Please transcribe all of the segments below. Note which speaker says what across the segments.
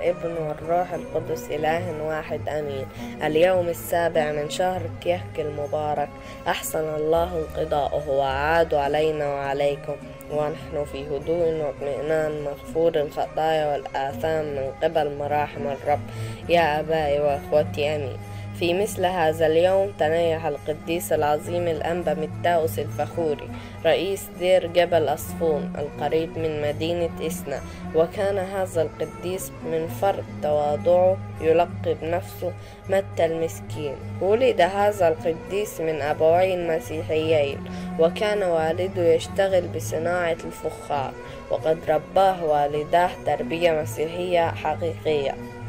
Speaker 1: والابن والروح القدس إله واحد أمين. اليوم السابع من شهر كيهك المبارك. أحسن الله انقضاءه وأعاد علينا وعليكم. ونحن في هدوء واطمئنان مغفور الخطايا والآثام من قبل مراحم الرب. يا أبائي وأخوتي أمين. في مثل هذا اليوم تنيح القديس العظيم الأنبا متاوس الفخوري رئيس دير جبل أصفون القريب من مدينة إسنا. وكان هذا القديس من فرط تواضعه يلقب نفسه متى المسكين. ولد هذا القديس من أبوين مسيحيين وكان والده يشتغل بصناعة الفخار وقد رباه والداه تربية مسيحية حقيقية.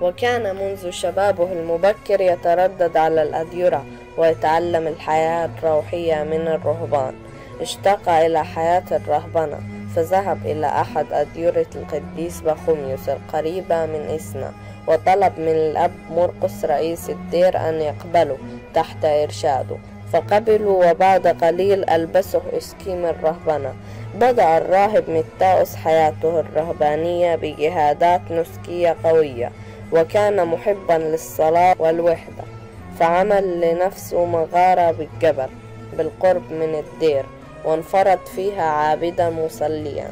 Speaker 1: وكان منذ شبابه المبكر يتردد على الأديرة ويتعلم الحياة الروحية من الرهبان. اشتاق إلى حياة الرهبنة فذهب إلى أحد أديرة القديس بخوميوس القريبة من إسنا وطلب من الأب مرقس رئيس الدير أن يقبله تحت إرشاده. فقبلوا وبعد قليل ألبسه إسكيم الرهبنة. بدأ الراهب متاوس حياته الرهبانية بجهادات نسكية قوية. وكان محبا للصلاة والوحدة فعمل لنفسه مغارة بالجبل بالقرب من الدير وانفرد فيها عابدا مصليا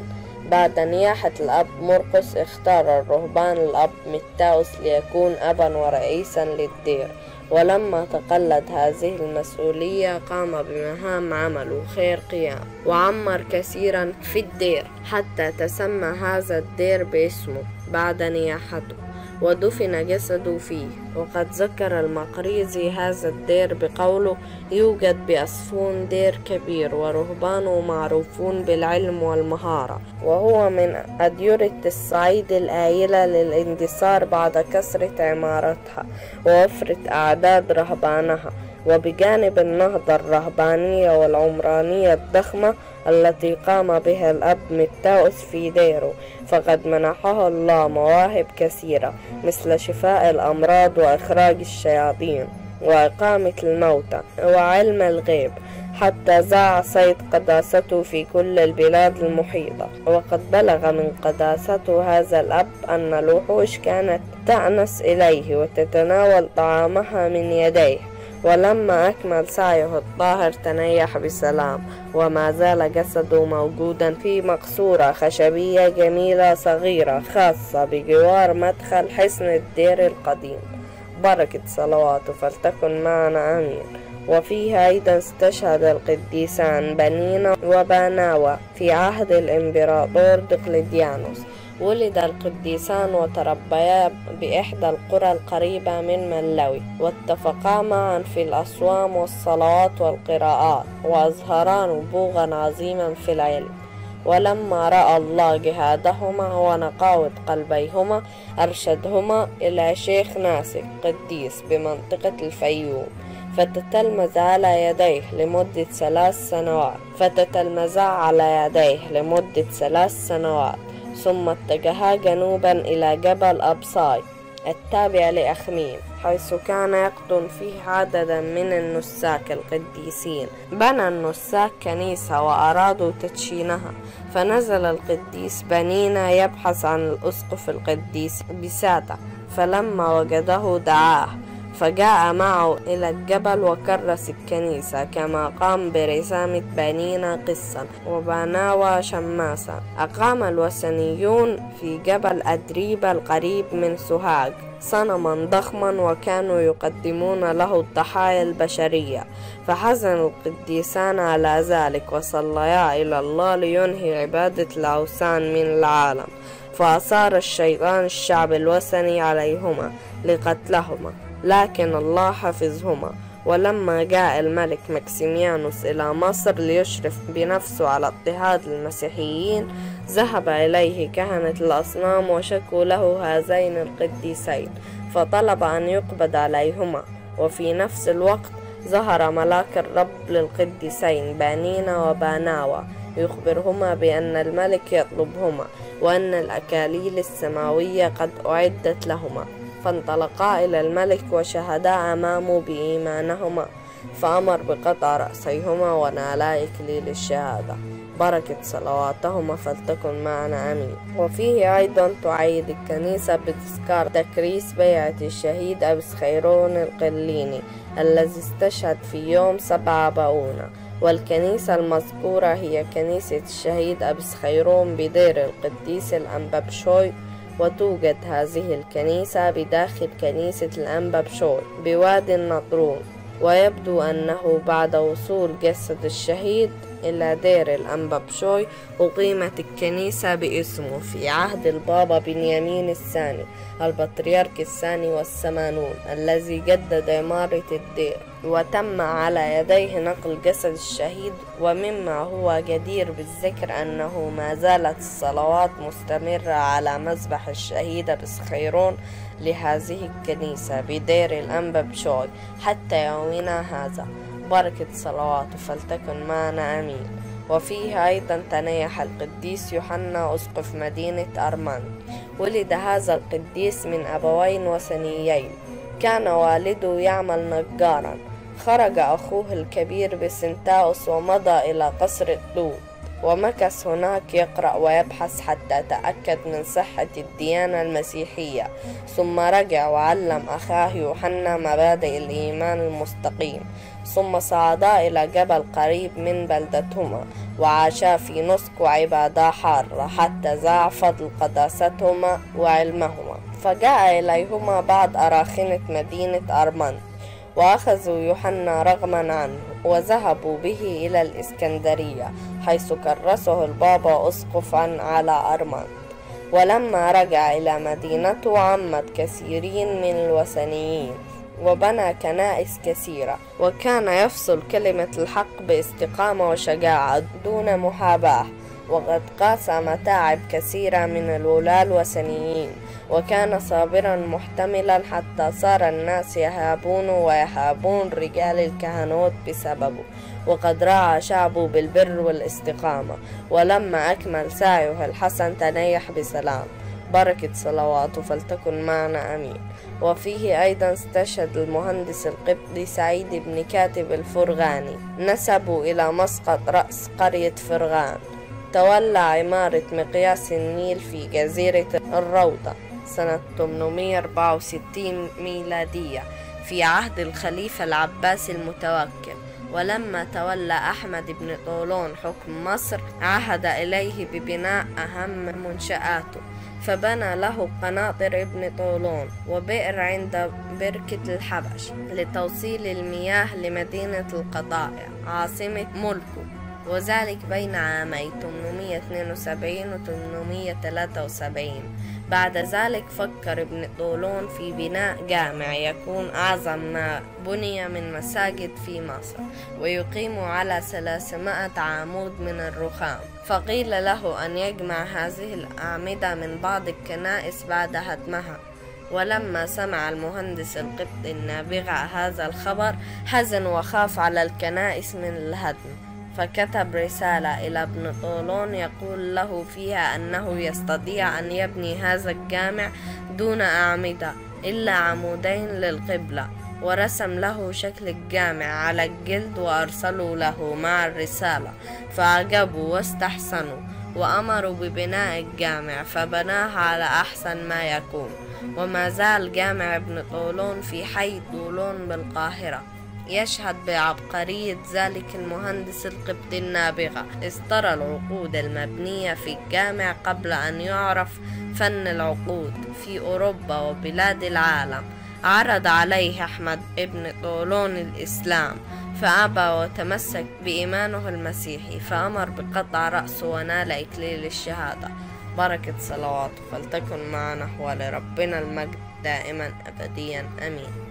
Speaker 1: بعد نياحة الأب مرقس اختار الرهبان الأب متاوس ليكون أبا ورئيسا للدير. ولما تقلد هذه المسؤولية قام بمهام عمله خير قيام وعمر كثيرا في الدير حتى تسمى هذا الدير باسمه بعد نياحته ودفن جسده فيه. وقد ذكر المقريزي هذا الدير بقوله يوجد بأصفون دير كبير ورهبانه معروفون بالعلم والمهارة. وهو من أديرة الصعيد الآيلة للاندثار بعد كثرة عمارتها ووفرة أعداد رهبانها. وبجانب النهضة الرهبانية والعمرانية الضخمة التي قام بها الأب متاوس في ديره فقد منحه الله مواهب كثيرة مثل شفاء الأمراض وإخراج الشياطين وإقامة الموتى وعلم الغيب حتى زاع صيد قداسته في كل البلاد المحيطة. وقد بلغ من قداسته هذا الأب أن الوحوش كانت تأنس إليه وتتناول طعامها من يديه. ولما أكمل سعيه الطاهر تنيح بسلام وما زال جسده موجودا في مقصورة خشبية جميلة صغيرة خاصة بجوار مدخل حصن الدير القديم. بركة صلواته فلتكن معنا آمين. وفيها أيضا استشهد القديسان بنينا وباناوا في عهد الإمبراطور دقلديانوس ولد القديسان وتربيا بإحدى القرى القريبة من ملوي واتفقا معا في الأصوام والصلوات والقراءات وأظهرا نبوغا عظيما في العلم. ولما رأى الله جهادهما ونقاوة قلبيهما أرشدهما إلى شيخ ناسك قديس بمنطقة الفيوم. فتتلمذ على يديه لمدة ثلاث سنوات. فتتلمذا على يديه لمدة ثلاث سنوات. ثم اتجها جنوبا إلى جبل أبصاي التابع لأخميم حيث كان يقطن فيه عددا من النساك القديسين. بنى النساك كنيسة وأرادوا تدشينها فنزل القديس بنينا يبحث عن الأسقف القديس بساتا فلما وجده دعاه. فجاء معه إلى الجبل وكرس الكنيسة كما قام برسامة بنينا قسا وبناوى شماسا أقام الوثنيون في جبل أدريبة القريب من سوهاج صنما ضخما وكانوا يقدمون له الضحايا البشرية. فحزن القديسان على ذلك وصليا إلى الله لينهي عبادة الأوثان من العالم. فأصار الشيطان الشعب الوثني عليهما لقتلهما. لكن الله حفظهما. ولما جاء الملك مكسيميانوس إلى مصر ليشرف بنفسه على اضطهاد المسيحيين ذهب إليه كهنة الأصنام وشكوا له هذين القديسين فطلب أن يقبض عليهما. وفي نفس الوقت ظهر ملاك الرب للقديسين بانينا وباناوى يخبرهما بأن الملك يطلبهما وأن الأكاليل السماوية قد أعدت لهما. فانطلقا إلى الملك وشهدا أمامه بإيمانهما فأمر بقطع رأسيهما ونالا إكليل الشهادة. بركة صلواتهما فلتكن معنا أمين. وفيه أيضا تعيد الكنيسة بتذكار تكريس بيعة الشهيد أبس خيرون القليني الذي استشهد في يوم سبعة باونة والكنيسة المذكورة هي كنيسة الشهيد أبس خيرون بدير القديس الأنبابشوي وتوجد هذه الكنيسة بداخل كنيسة الأنبابشوي بوادي النطرون ويبدو أنه بعد وصول جسد الشهيد إلى دير الأنبابشوي أقيمت الكنيسة باسمه في عهد البابا بنيامين الثاني البطريرك الثاني والثمانون الذي جدد عمارة الدير. وتم على يديه نقل جسد الشهيد ومما هو جدير بالذكر أنه ما زالت الصلوات مستمرة على مذبح الشهيد بسخيرون لهذه الكنيسة بدير الأنبا بشوي حتى يومنا هذا. بركة صلواته فلتكن معنا آمين. وفيه أيضا تنيح القديس يوحنا أسقف مدينة أرماند ولد هذا القديس من أبوين وثنيين. كان والده يعمل نجارا. خرج أخوه الكبير بسنتاوس ومضى إلى قصر الطوب ومكث هناك يقرأ ويبحث حتى تأكد من صحة الديانة المسيحية ثم رجع وعلم أخاه يوحنا مبادئ الإيمان المستقيم ثم صعدا إلى جبل قريب من بلدتهما وعاشا في نسك وعبادة حارة حتى زاع فضل قداستهما وعلمهما. فجاء إليهما بعض أراخنة مدينة أرمنت وأخذوا يوحنا رغما عنه وذهبوا به إلى الإسكندرية حيث كرسه البابا أسقفا على أرمنت. ولما رجع إلى مدينته عمت كثيرين من الوثنيين وبنى كنائس كثيرة وكان يفصل كلمة الحق باستقامة وشجاعة دون محاباة. وقد قاس متاعب كثيرة من الولاة الوثنيين. وكان صابرا محتملا حتى صار الناس يهابون ويهابون رجال الكهنوت بسببه وقد راعى شعبه بالبر والاستقامة ولما أكمل سعيه الحسن تنيح بسلام. بركة صلواته فلتكن معنا أمين. وفيه أيضا استشهد المهندس القبطي سعيد بن كاتب الفرغاني نسبوا إلى مسقط رأس قرية فرغان. تولى عمارة مقياس النيل في جزيرة الروضة. سنة 864 ميلادية في عهد الخليفة العباسي المتوكل. ولما تولى أحمد بن طولون حكم مصر عهد إليه ببناء أهم منشآته فبنى له قناطر ابن طولون وبئر عند بركة الحبش لتوصيل المياه لمدينة القطائع عاصمة ملكه. وذلك بين عامي 872 و 873 بعد ذلك فكر ابن طولون في بناء جامع يكون أعظم ما بني من مساجد في مصر ويقيم على 300 عمود من الرخام. فقيل له أن يجمع هذه الأعمدة من بعض الكنائس بعد هدمها ولما سمع المهندس القبطي النابغة هذا الخبر حزن وخاف على الكنائس من الهدم. فكتب رسالة إلى ابن طولون يقول له فيها أنه يستطيع أن يبني هذا الجامع دون أعمدة إلا عمودين للقبلة ورسم له شكل الجامع على الجلد وأرسلوا له مع الرسالة فعجبوا واستحسنوا وأمروا ببناء الجامع فبناه على أحسن ما يكون وما زال جامع ابن طولون في حي طولون بالقاهرة. يشهد بعبقرية ذلك المهندس القبطي النابغة استرى العقود المبنية في الجامع قبل أن يعرف فن العقود في أوروبا وبلاد العالم. عرض عليه أحمد ابن طولون الإسلام فأبى وتمسك بإيمانه المسيحي فأمر بقطع رأسه ونال إكليل الشهادة. بركة صلواته فلتكن معنا ولربنا المجد دائما أبديا أمين.